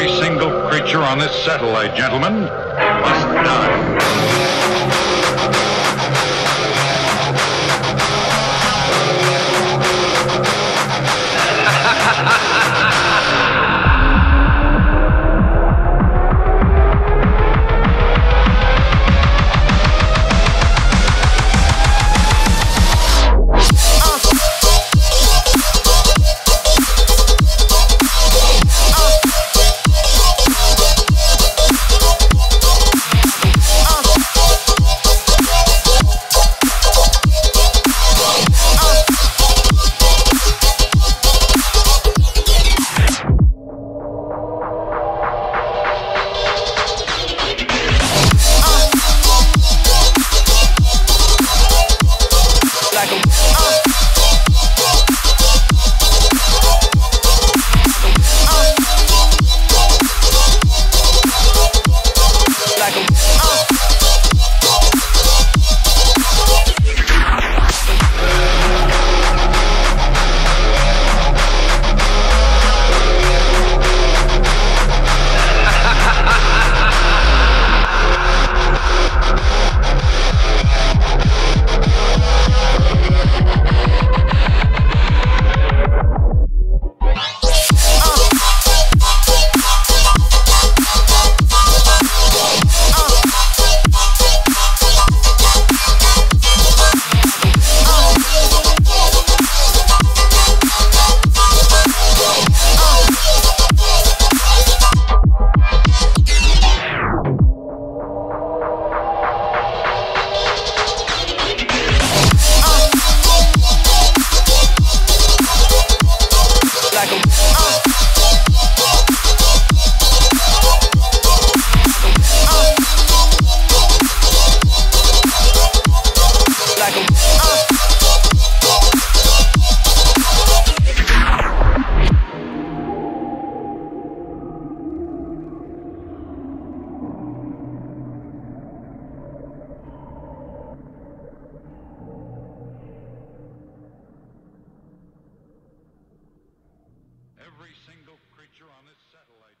Every single creature on this satellite, gentlemen, must die. satellite